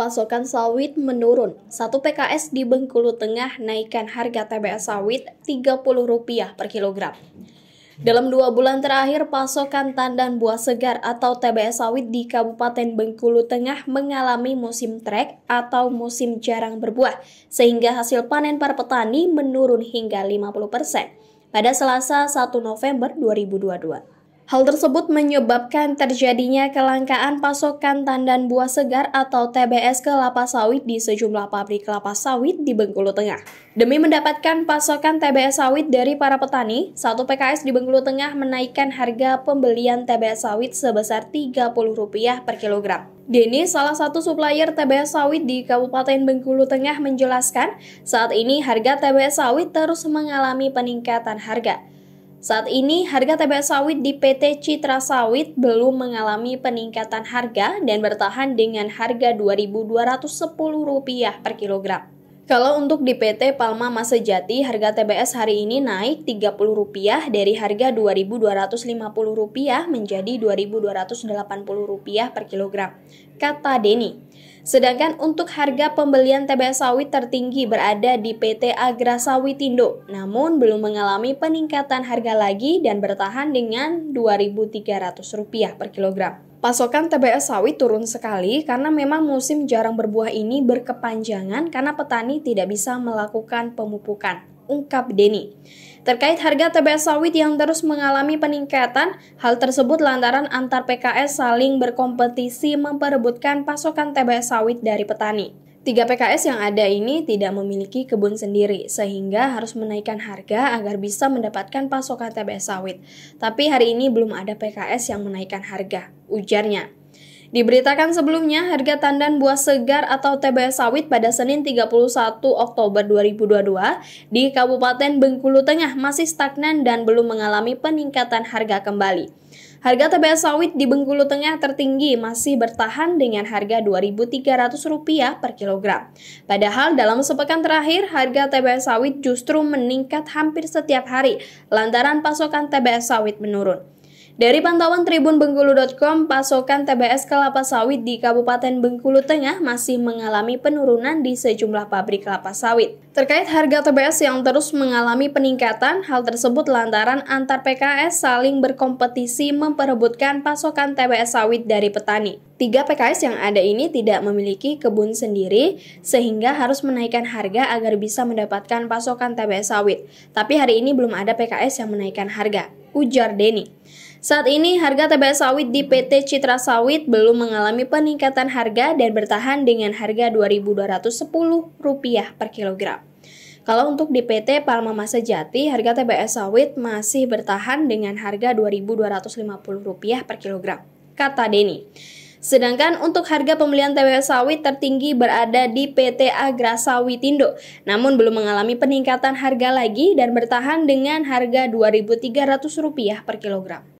pasokan sawit menurun. Satu PKS di Bengkulu Tengah naikkan harga TBS sawit Rp30 per kilogram. Dalam dua bulan terakhir, pasokan tandan buah segar atau TBS sawit di Kabupaten Bengkulu Tengah mengalami musim trek atau musim jarang berbuah, sehingga hasil panen para petani menurun hingga 50% pada Selasa 1 November 2022. Hal tersebut menyebabkan terjadinya kelangkaan pasokan tandan buah segar atau TBS kelapa sawit di sejumlah pabrik kelapa sawit di Bengkulu Tengah. Demi mendapatkan pasokan TBS sawit dari para petani, satu PKS di Bengkulu Tengah menaikkan harga pembelian TBS sawit sebesar Rp30 per kilogram. Denny, salah satu supplier TBS sawit di Kabupaten Bengkulu Tengah menjelaskan, saat ini harga TBS sawit terus mengalami peningkatan harga. Saat ini, harga TBS sawit di PT Citra Sawit belum mengalami peningkatan harga dan bertahan dengan harga Rp2.210 per kilogram. Kalau untuk di PT Palma Masejati, harga TBS hari ini naik Rp30 dari harga Rp2.250 menjadi Rp2.280 per kilogram, kata Denny. Sedangkan untuk harga pembelian TBS sawit tertinggi berada di PT Agra Sawitindo, namun belum mengalami peningkatan harga lagi dan bertahan dengan Rp2.300 per kilogram. Pasokan TBS sawit turun sekali karena memang musim jarang berbuah ini berkepanjangan karena petani tidak bisa melakukan pemupukan, ungkap Denny. Terkait harga TBS sawit yang terus mengalami peningkatan, hal tersebut lantaran antar PKS saling berkompetisi memperebutkan pasokan TBS sawit dari petani. Tiga PKS yang ada ini tidak memiliki kebun sendiri, sehingga harus menaikkan harga agar bisa mendapatkan pasokan TBS sawit. Tapi hari ini belum ada PKS yang menaikkan harga, ujarnya. Diberitakan sebelumnya, harga tandan buah segar atau TBS sawit pada Senin 31 Oktober 2022 di Kabupaten Bengkulu Tengah masih stagnan dan belum mengalami peningkatan harga kembali. Harga TBS sawit di Bengkulu Tengah tertinggi masih bertahan dengan harga Rp2.300 per kilogram. Padahal dalam sepekan terakhir, harga TBS sawit justru meningkat hampir setiap hari lantaran pasokan TBS sawit menurun. Dari pantauan tribunbengkulu.com, pasokan TBS kelapa sawit di Kabupaten Bengkulu Tengah masih mengalami penurunan di sejumlah pabrik kelapa sawit. Terkait harga TBS yang terus mengalami peningkatan, hal tersebut lantaran antar PKS saling berkompetisi memperebutkan pasokan TBS sawit dari petani. Tiga PKS yang ada ini tidak memiliki kebun sendiri, sehingga harus menaikkan harga agar bisa mendapatkan pasokan TBS sawit. Tapi hari ini belum ada PKS yang menaikkan harga, ujar Denny. Saat ini harga TBS sawit di PT Citra Sawit belum mengalami peningkatan harga dan bertahan dengan harga Rp2.210 per kilogram. Kalau untuk di PT Palma Masa Jati, harga TBS sawit masih bertahan dengan harga Rp2.250 per kilogram, kata Denny. Sedangkan untuk harga pembelian TBS sawit tertinggi berada di PT Agra Sawitindo, namun belum mengalami peningkatan harga lagi dan bertahan dengan harga Rp2.300 per kilogram.